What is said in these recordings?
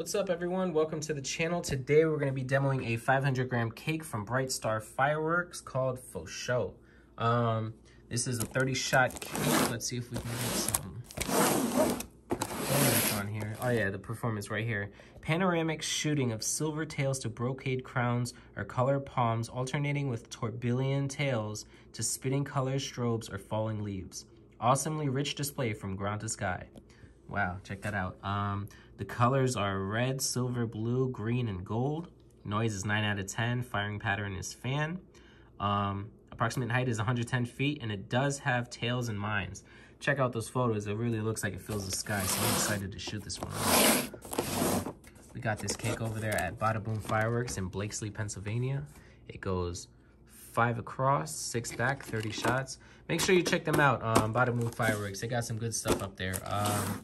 What's up everyone? Welcome to the channel. Today we're going to be demoing a 500 gram cake from Bright Star Fireworks called Fo Show. Um, this is a 30 shot cake. Let's see if we can get some performance on here. Oh yeah, the performance right here. Panoramic shooting of silver tails to brocade crowns or color palms alternating with tourbillon tails to spitting color strobes or falling leaves. Awesomely rich display from ground to sky. Wow, check that out. Um, the colors are red, silver, blue, green, and gold. Noise is 9 out of 10. Firing pattern is fan. Um, approximate height is 110 feet, and it does have tails and mines. Check out those photos. It really looks like it fills the sky, so I'm excited to shoot this one. We got this cake over there at Badaboom Fireworks in Blakeslee, Pennsylvania. It goes five across, six back, 30 shots. Make sure you check them out, um, Badaboom Fireworks. They got some good stuff up there. Um,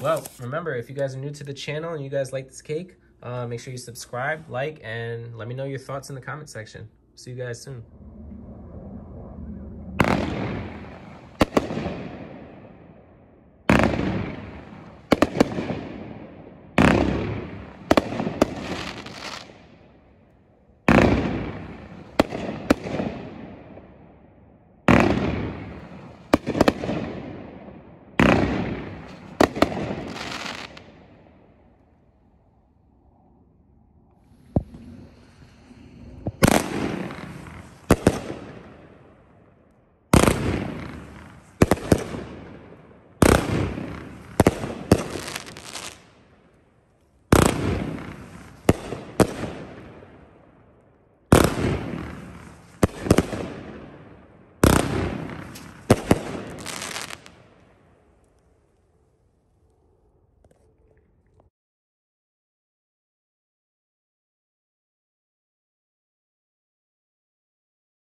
well, remember, if you guys are new to the channel and you guys like this cake, uh, make sure you subscribe, like, and let me know your thoughts in the comment section. See you guys soon.